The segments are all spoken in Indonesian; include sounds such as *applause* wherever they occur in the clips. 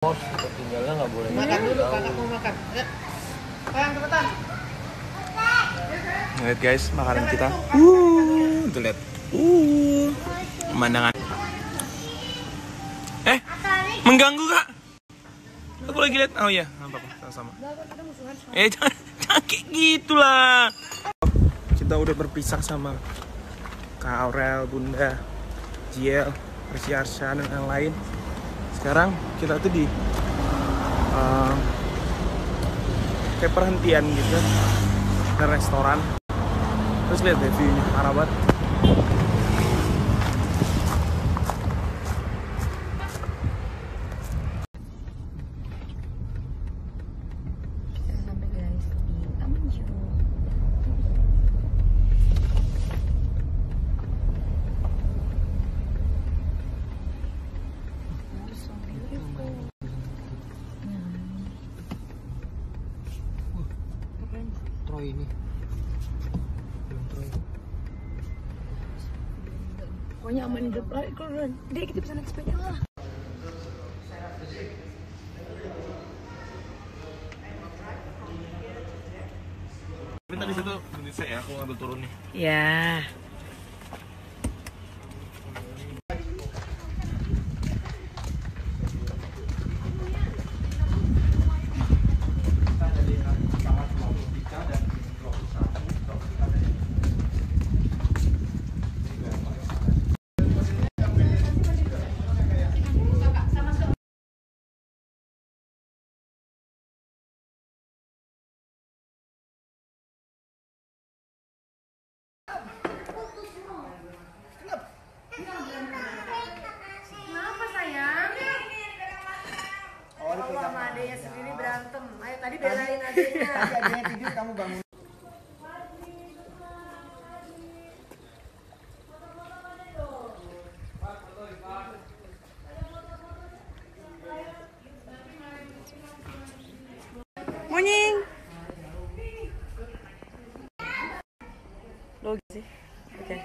Bos, nggak boleh. Makan dulu, kakak mau makan. Sayang, cepetan. Lihat guys, makanan kita. Uh, tuh lihat. Uh, pemandangan. Eh, mengganggu kak? Aku lagi lihat. Oh iya, nggak apa-apa, sama-sama. Eh, jangan, jangan kayak gitu lah. Kita udah berpisah sama Kak Aurel, Bunda, Jiel, Resi Arsya, dan yang lain. Sekarang kita tuh di eh, kayak perhentian gitu, ada restoran. Terus lihat deh view-nya, parah banget. Troy ini. Belum Troy. pokoknya aman hidup lah kalau dek kita bisa naik sepeda lah Tapi tadi situ nanti saya aku ngambil turun nih. ya tadi belain adenya. *laughs* Adanya tidur kamu bangun. Morning. Logi sih. Oke.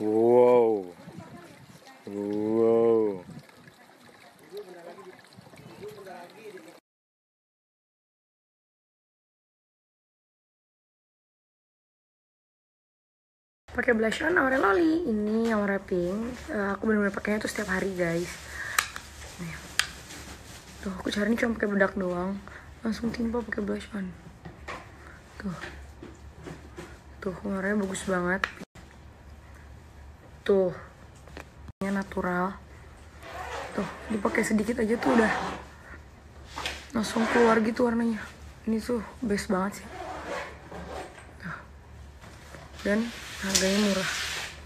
Wow. Wow. pakai blush on Aurel Loli. Ini yang warna pink. Eh, aku benar-benar pakainya tuh setiap hari guys. Tuh aku cari cuma pakai bedak doang. Langsung timpa pakai blush on tuh tuh warnanya bagus banget. Tuh ini natural. Tuh dipakai sedikit aja tuh udah langsung keluar gitu warnanya. Ini tuh best banget sih. Dan harganya murah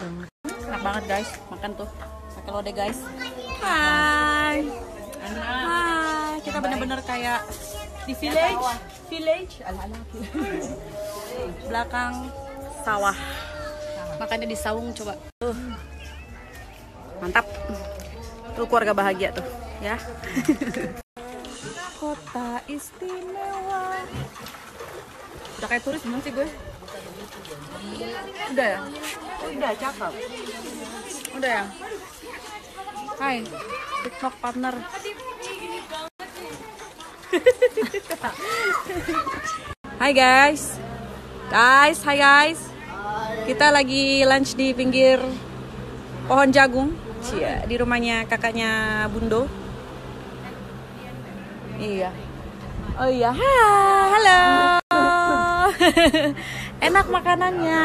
banget. Enak banget guys. Makan tuh. Pakai lode guys. Hai. Hai. Kita bener-bener kayak di village. Village. Ala belakang sawah. Makannya di saung coba. Tuh. Mantap. Tuh keluarga bahagia tuh ya. *laughs* Kota istimewa. Udah kayak turis belum sih gue? Udah ya? Udah cakep. Udah ya? Hai tiktok partner. *laughs* Hai guys. Guys hai guys kita lagi lunch di pinggir pohon jagung. Cia, di rumahnya kakaknya Bundo. Iya. Oh iya hai halo. *laughs* Enak makanannya